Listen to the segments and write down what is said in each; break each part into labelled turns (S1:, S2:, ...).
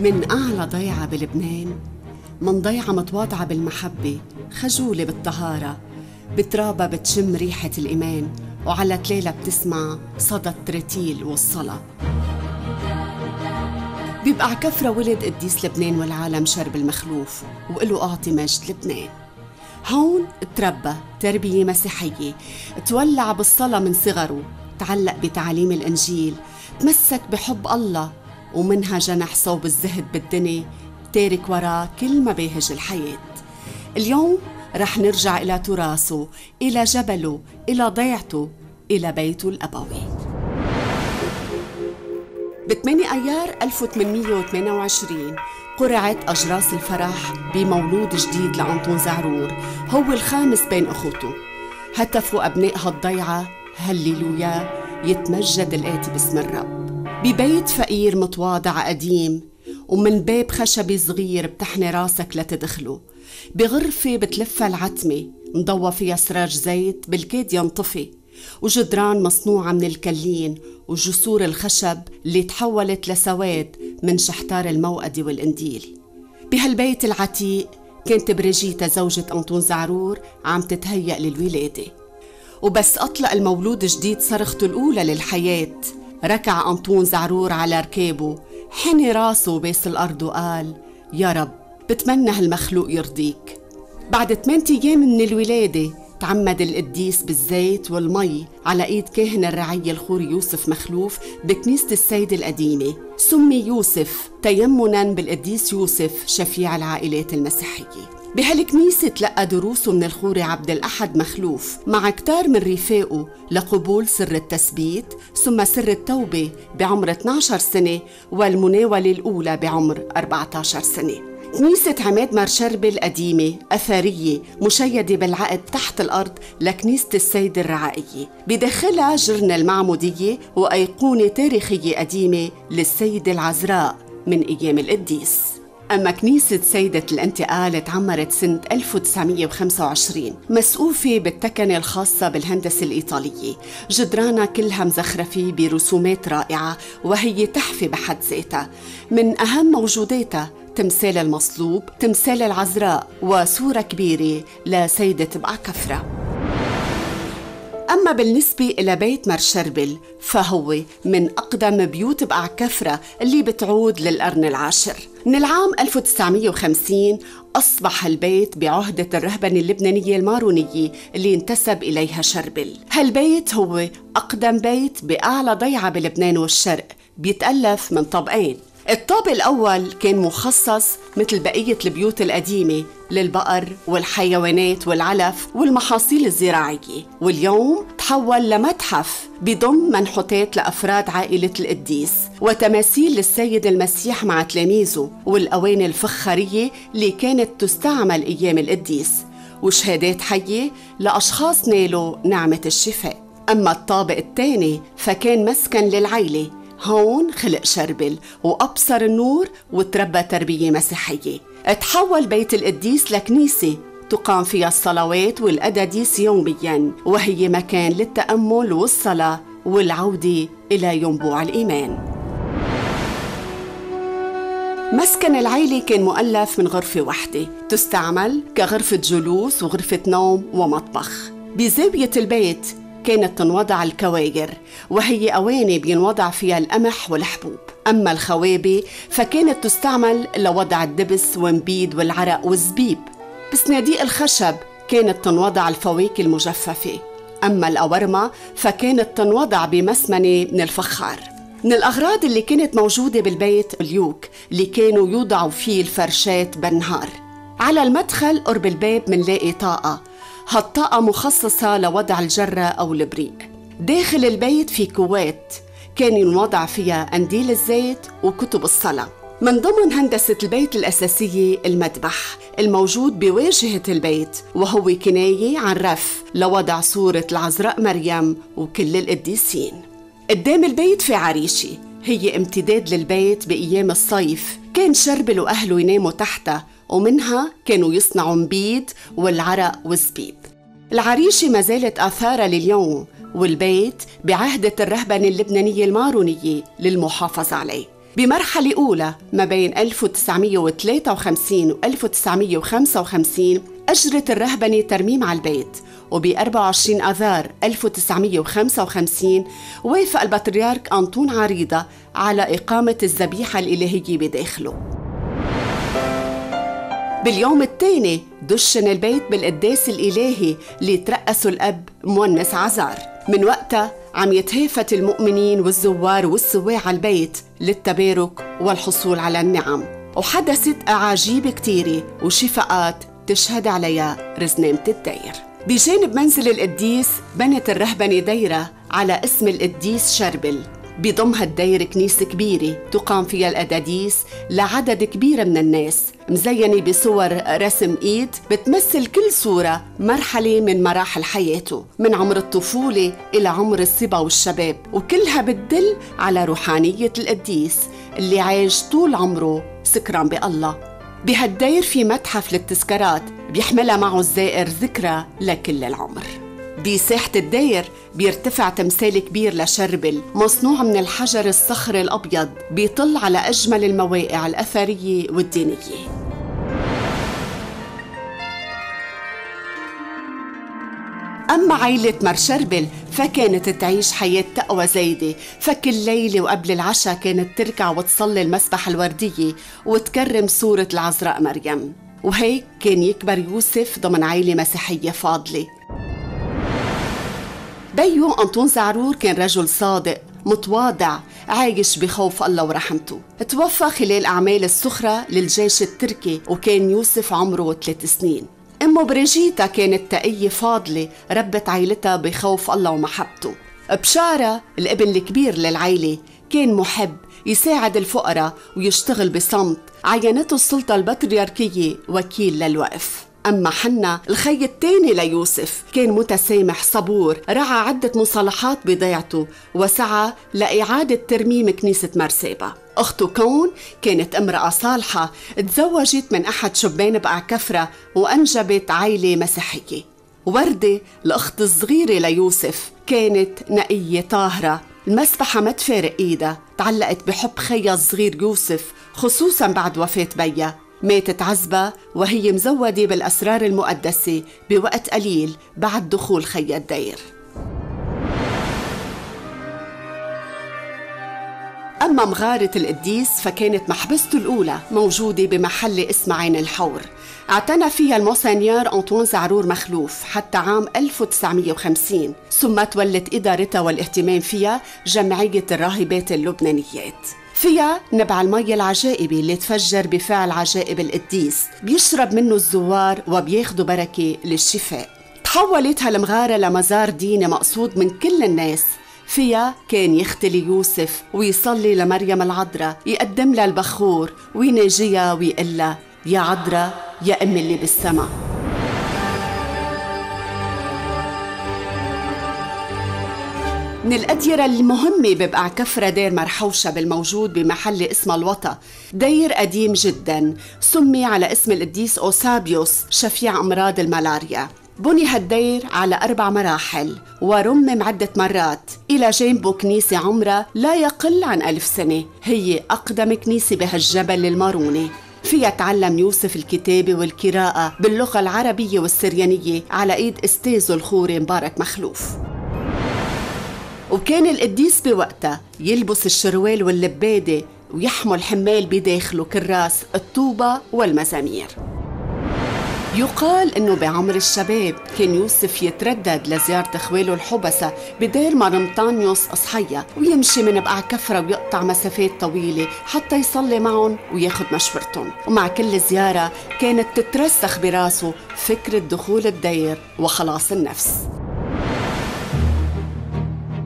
S1: من أعلى ضيعة بلبنان من ضيعة متواضعة بالمحبة خجولة بالطهارة بترابها بتشم ريحة الإيمان وعلى تليلة بتسمع صدى الترتيل والصلاة. بيبقى كفرة ولد قديس لبنان والعالم شرب المخلوف وقله أعطي مجد لبنان. هون تربى تربية مسيحية تولع بالصلاة من صغره تعلق بتعاليم الإنجيل تمسك بحب الله ومنها جنح صوب الزهد بالدنيا تارك وراه كل ما باهج الحياة. اليوم رح نرجع إلى تراثه إلى جبله إلى ضيعته إلى بيته الأبوي. ب 8 أيار 1828 قرعت أجراس الفرح بمولود جديد لأنطون زعرور هو الخامس بين أخوته. هتفوا أبناء هالضيعة هللويا يتمجد الآتي باسم الرب. ببيت فقير متواضع قديم ومن باب خشبي صغير بتحني راسك لتدخله. بغرفة بتلفها العتمة مضوى فيها سراج زيت بالكاد ينطفي وجدران مصنوعة من الكلين وجسور الخشب اللي تحولت لسواد من شحتار الموقد والإنديل. بهالبيت العتيق كانت بريجيتا زوجة أنطون زعرور عم تتهيأ للولادة. وبس أطلق المولود جديد صرخته الأولى للحياة. ركع أنطون زعرور على ركابه حني راسه وباس الأرض وقال يا رب بتمنى هالمخلوق يرضيك. بعد 8 أيام من الولادة تعمد القديس بالزيت والمي على إيد كاهن الرعية الخوري يوسف مخلوف بكنيسة السيد القديمة سمي يوسف تيمنا بالقديس يوسف شفيع العائلات المسيحية. بهالكنيسة تلقى دروسه من الخوري عبد الأحد مخلوف. مع كتار من رفاقه لقبول سر التثبيت ثم سر التوبة بعمر 12 سنة والمناولة الأولى بعمر 14 سنة. كنيسة عماد مرشربة القديمة أثرية مشيدة بالعقد تحت الأرض لكنيسة السيد الرعائية. بداخلها جرن المعمودية وأيقونة تاريخية قديمة للسيدة العذراء من أيام القديس. أما كنيسة سيدة الانتقال تعمرت سنة 1925 مسقوفة بالتكنة الخاصة بالهندسة الإيطالية. جدرانها كلها مزخرفة برسومات رائعة وهي تحفة بحد ذاتها. من أهم موجوداتها تمثال المصلوب تمثال العذراء وصورة كبيرة لسيدة بقع كفرة أما بالنسبة إلى بيت مرشربل فهو من أقدم بيوت بقع كفرة اللي بتعود للقرن العاشر. من العام 1950 أصبح البيت بعهدة الرهبنة اللبنانية المارونية اللي انتسب إليها شربل. هالبيت هو أقدم بيت بأعلى ضيعة بلبنان والشرق بيتألف من طبقين. الطابق الأول كان مخصص مثل بقية البيوت القديمة للبقر والحيوانات والعلف والمحاصيل الزراعية. واليوم تحول لمتحف بضم منحوتات لأفراد عائلة القديس وتماثيل للسيد المسيح مع تلاميذه والأواني الفخارية اللي كانت تستعمل أيام القديس وشهادات حية لأشخاص نالوا نعمة الشفاء. أما الطابق الثاني فكان مسكن للعيلة هون خلق شربل وأبصر النور وتربى تربية مسيحية. تحول بيت القديس لكنيسة تقام فيها الصلوات والأداديس يوميا وهي مكان للتأمل والصلاة والعودة إلى ينبوع الإيمان. مسكن العيلة كان مؤلف من غرفة واحدة تستعمل كغرفة جلوس وغرفة نوم ومطبخ. بزاوية البيت كانت تنوضع الكواجر وهي أواني بينوضع فيها القمح والحبوب. أما الخوابي فكانت تستعمل لوضع الدبس ومبيد والعرق والزبيب. بصناديق الخشب كانت تنوضع الفواكه المجففة. أما الأورمة فكانت تنوضع بمسمنة من الفخار. من الأغراض اللي كانت موجودة بالبيت اليوك اللي كانوا يوضعوا فيه الفرشات بالنهار. على المدخل قرب الباب منلاقي طاقة. هالطاقة مخصصة لوضع الجرة أو البريق داخل البيت في كوات كان ينوضع فيها قنديل الزيت وكتب الصلاة. من ضمن هندسة البيت الأساسية المذبح الموجود بواجهة البيت وهو كناية عن رف لوضع صورة العذراء مريم وكل القديسين. قدام البيت في عريشة هي امتداد للبيت بأيام الصيف. كان شربل وأهله يناموا تحتها ومنها كانوا يصنعوا مبيد والعرق والزبيب العريشة ما زالت آثارها لليوم والبيت بعهدة الرهبنة اللبنانية المارونية للمحافظة عليه. بمرحلة أولى ما بين 1953 و 1955 أجرت الرهبنة ترميم على البيت. وب 24 آذار 1955 وافق البطريرك أنطون عريضة على إقامة الذبيحة الإلهية بداخله. باليوم الثاني دشن البيت بالقداس الإلهي اللي ترأسه الأب مونس عزار. من وقتها عم يتهافت المؤمنين والزوار والسواع على البيت للتبارك والحصول على النعم. وحدثت أعاجيب كتيرة وشفاءات تشهد عليها رزنامة الدير بجانب منزل القديس بنت الرهبنة ديرة على اسم القديس شربل. بضمها الدير كنيسة كبيرة تقام فيها الأداديس لعدد كبير من الناس مزينة بصور رسم إيد بتمثل كل صورة مرحلة من مراحل حياته من عمر الطفولة إلى عمر الصبا والشباب وكلها بتدل على روحانية القديس اللي عايش طول عمره سكران بالله. بهالدير في متحف للتذكارات بيحملها معه الزائر ذكرى لكل العمر. بساحة الدير بيرتفع تمثال كبير لشربل مصنوع من الحجر الصخر الأبيض بيطل على أجمل المواقع الأثرية والدينية. أما عيلة مرشربل فكانت تعيش حياة تقوى زايدة. فكل ليلة وقبل العشاء كانت تركع وتصلي المسبح الوردية وتكرم صورة العذراء مريم. وهيك كان يكبر يوسف ضمن عيلة مسيحية فاضلة. بيو أنطون زعرور كان رجل صادق متواضع عايش بخوف الله ورحمته. توفى خلال أعمال السخرة للجيش التركي وكان يوسف عمره ثلاث سنين. أمه بريجيتا كانت تقية فاضلة ربت عيلتها بخوف الله ومحبته. بشارة الابن الكبير للعيلة كان محب يساعد الفقراء ويشتغل بصمت. عينته السلطة البطريركية وكيل للوقف. أما حنا الخي الثاني ليوسف كان متسامح صبور. رعى عدة مصالحات بضيعته وسعى لإعادة ترميم كنيسة مرسابة. أخته كون كانت امرأة صالحة تزوجت من أحد شبان بقع كفرة وأنجبت عائلة مسيحية. وردة الأخت الصغيرة ليوسف كانت نقية طاهرة. المسبحة ما تفارق إيدها تعلقت بحب خيها الصغير يوسف خصوصا بعد وفاة بيها. ماتت عزبة وهي مزودة بالأسرار المقدسة بوقت قليل بعد دخول خي الدير. أما مغارة القديس فكانت محبسته الأولى موجودة بمحل اسمه عين الحور. اعتنى فيها المونسنيور أنطون زعرور مخلوف حتى عام 1950 ثم تولت إدارتها والاهتمام فيها جمعية الراهبات اللبنانيات. فيها نبع المي العجائبي اللي تفجر بفعل عجائب القديس. بيشرب منه الزوار وبياخدوا بركة للشفاء. تحولت هالمغارة لمزار ديني مقصود من كل الناس. فيها كان يختلي يوسف ويصلي لمريم العذراء يقدم لها البخور ويناجيها ويقول يا عذراء يا أمي اللي بالسما من الأديرة المهمة ببقع كفرة دير مرحوشة بالموجود بمحل اسمه الوطا. دير قديم جدا سمي على اسم القديس أوسابيوس شفيع أمراض الملاريا. بني هالدير على أربع مراحل ورمم عدة مرات إلى جانبه كنيسة عمرها لا يقل عن ألف سنة. هي أقدم كنيسة بهالجبل الماروني. فيها تعلم يوسف الكتابة والقراءة باللغة العربية والسريانية على إيد أستاذه الخوري مبارك مخلوف. وكان القديس بوقتها يلبس الشروال واللبادة ويحمل حمال بداخله كراس الطوبة والمزامير. يقال إنه بعمر الشباب كان يوسف يتردد لزيارة إخواله الحبسة بدير مرمطانيوس أصحية ويمشي من بقع كفرة ويقطع مسافات طويلة حتى يصلي معهم وياخد مشورتهم. ومع كل زيارة كانت تترسخ براسه فكرة دخول الدير وخلاص النفس.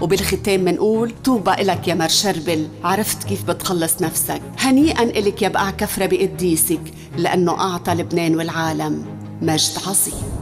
S1: وبالختام منقول طوبى إلك يا مرشربل عرفت كيف بتخلص نفسك. هنيئا إلك يا بقع كفرة بقديسك لأنه أعطى لبنان والعالم مجد عظيم.